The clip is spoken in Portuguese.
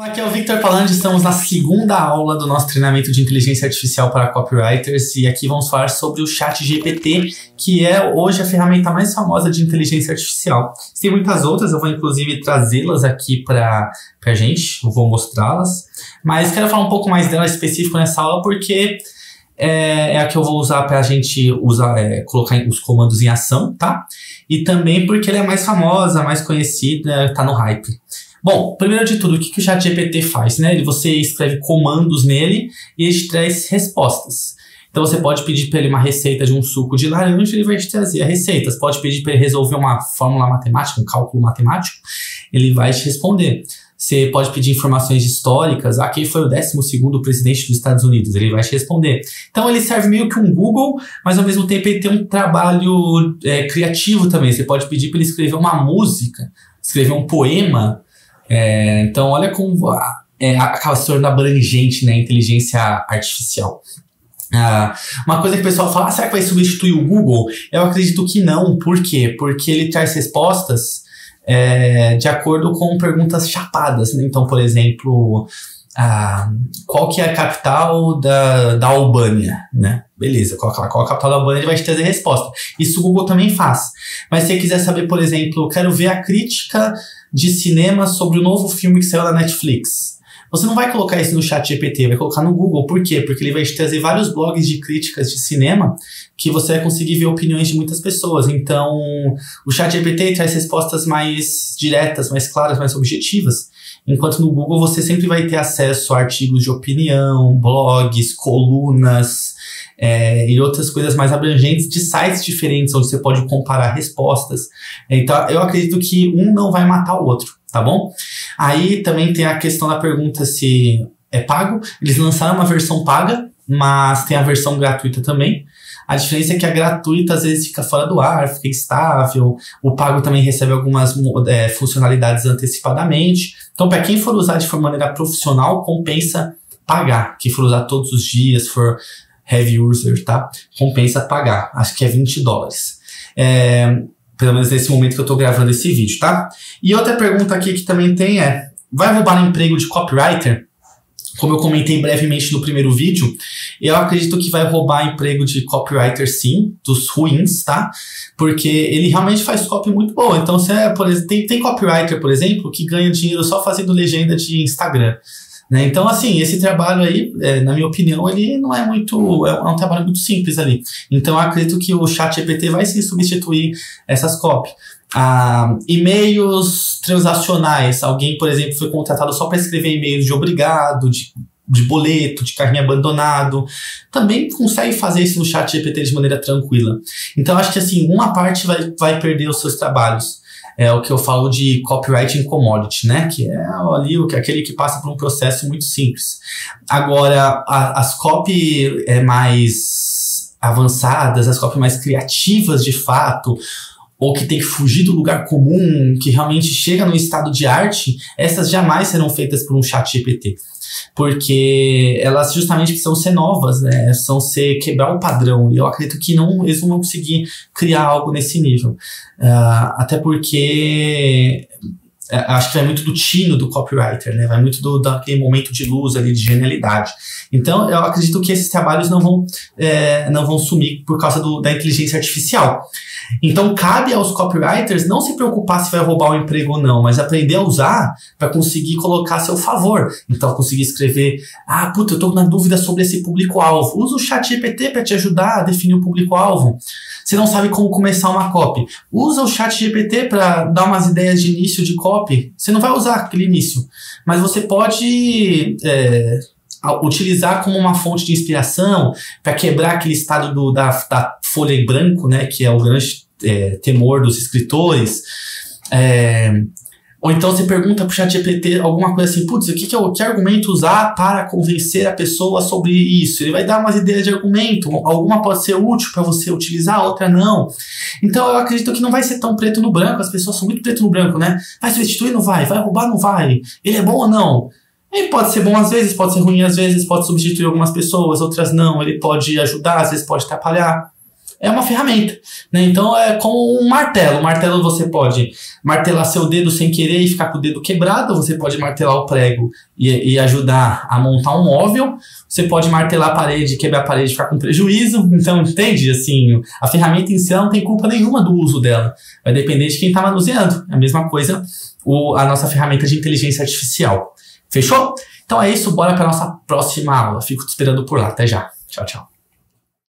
Olá, aqui é o Victor Palandi, estamos na segunda aula do nosso treinamento de inteligência artificial para copywriters e aqui vamos falar sobre o Chat GPT, que é hoje a ferramenta mais famosa de inteligência artificial. Tem muitas outras, eu vou inclusive trazê-las aqui para a gente, eu vou mostrá-las, mas quero falar um pouco mais dela específico nessa aula porque é, é a que eu vou usar para a gente usar, é, colocar os comandos em ação, tá? E também porque ela é mais famosa, mais conhecida, tá no hype. Bom, primeiro de tudo, o que, que o ChatGPT faz? Né? Você escreve comandos nele e ele te traz respostas. Então você pode pedir para ele uma receita de um suco de laranja, ele vai te trazer a receita. Você pode pedir para ele resolver uma fórmula matemática, um cálculo matemático, ele vai te responder. Você pode pedir informações históricas. Quem foi o 12 presidente dos Estados Unidos? Ele vai te responder. Então ele serve meio que um Google, mas ao mesmo tempo ele tem um trabalho é, criativo também. Você pode pedir para ele escrever uma música, escrever um poema é, então, olha como é, acaba se tornando abrangente né, a inteligência artificial. Ah, uma coisa que o pessoal fala, ah, será que vai substituir o Google? Eu acredito que não. Por quê? Porque ele traz respostas é, de acordo com perguntas chapadas. Né? Então, por exemplo, ah, qual que é a capital da, da Albânia, né? Beleza, coloca lá qual a capital da Albânia, ele vai te trazer a resposta. Isso o Google também faz. Mas se você quiser saber, por exemplo, quero ver a crítica de cinema sobre o novo filme que saiu da Netflix. Você não vai colocar isso no chat GPT, vai colocar no Google. Por quê? Porque ele vai te trazer vários blogs de críticas de cinema que você vai conseguir ver opiniões de muitas pessoas. Então, o chat GPT traz respostas mais diretas, mais claras, mais objetivas. Enquanto no Google você sempre vai ter acesso a artigos de opinião, blogs, colunas, é, e outras coisas mais abrangentes de sites diferentes, onde você pode comparar respostas. Então, eu acredito que um não vai matar o outro, tá bom? Aí também tem a questão da pergunta se é pago. Eles lançaram uma versão paga, mas tem a versão gratuita também. A diferença é que a gratuita às vezes fica fora do ar, fica instável. O pago também recebe algumas é, funcionalidades antecipadamente. Então, para quem for usar de maneira profissional, compensa pagar. Quem for usar todos os dias, for heavy user, tá? Compensa pagar. Acho que é 20 dólares. É, pelo menos nesse momento que eu tô gravando esse vídeo, tá? E outra pergunta aqui que também tem é: vai roubar emprego de copywriter? Como eu comentei brevemente no primeiro vídeo, eu acredito que vai roubar emprego de copywriter sim, dos ruins, tá? Porque ele realmente faz copy muito boa. Então, se é, por exemplo, tem, tem copywriter, por exemplo, que ganha dinheiro só fazendo legenda de Instagram. Né? Então, assim, esse trabalho aí, é, na minha opinião, ele não é muito. É, um trabalho muito simples ali. Então, eu acredito que o chat GPT vai sim substituir essas cópias. Ah, e-mails transacionais. Alguém, por exemplo, foi contratado só para escrever e-mails de obrigado, de, de boleto, de carrinho abandonado. Também consegue fazer isso no chat GPT de maneira tranquila. Então, acho que assim, uma parte vai, vai perder os seus trabalhos é o que eu falo de copywriting commodity, né? Que é ali o que aquele que passa por um processo muito simples. Agora, a, as copy é mais avançadas, as copy mais criativas de fato, ou que tem que fugir do lugar comum, que realmente chega no estado de arte, essas jamais serão feitas por um chat GPT porque elas justamente precisam ser novas, né? Precisam ser quebrar o padrão. E eu acredito que não, eles não vão conseguir criar algo nesse nível. Uh, até porque é, acho que vai muito do tino do copywriter, né? Vai muito do, daquele momento de luz ali, de genialidade. Então, eu acredito que esses trabalhos não vão, é, não vão sumir por causa do, da inteligência artificial. Então, cabe aos copywriters não se preocupar se vai roubar o emprego ou não, mas aprender a usar para conseguir colocar a seu favor. Então, conseguir escrever, ah, puta, eu tô na dúvida sobre esse público-alvo. Usa o chat GPT para te ajudar a definir o público-alvo. Você não sabe como começar uma copy. Usa o chat GPT para dar umas ideias de início de copy. Você não vai usar aquele início, mas você pode... É, utilizar como uma fonte de inspiração para quebrar aquele estado do, da, da folha em branco, né, que é o grande é, temor dos escritores. É, ou então você pergunta pro chat GPT alguma coisa assim, putz, o que, que, eu, que argumento usar para convencer a pessoa sobre isso? Ele vai dar umas ideias de argumento, alguma pode ser útil para você utilizar, outra não. Então eu acredito que não vai ser tão preto no branco, as pessoas são muito preto no branco, né? Vai substituir? Não vai. Vai roubar? Não vai. Ele é bom ou não? Ele pode ser bom às vezes, pode ser ruim às vezes, pode substituir algumas pessoas, outras não. Ele pode ajudar, às vezes pode atrapalhar. É uma ferramenta. Né? Então é como um martelo. O martelo você pode martelar seu dedo sem querer e ficar com o dedo quebrado, você pode martelar o prego e, e ajudar a montar um móvel, você pode martelar a parede, quebrar a parede e ficar com prejuízo. Então, entende? Assim, a ferramenta em si não tem culpa nenhuma do uso dela. Vai depender de quem está manuseando. É a mesma coisa o, a nossa ferramenta de inteligência artificial. Fechou? Então é isso, bora para nossa próxima aula. Fico te esperando por lá. Até já. Tchau, tchau.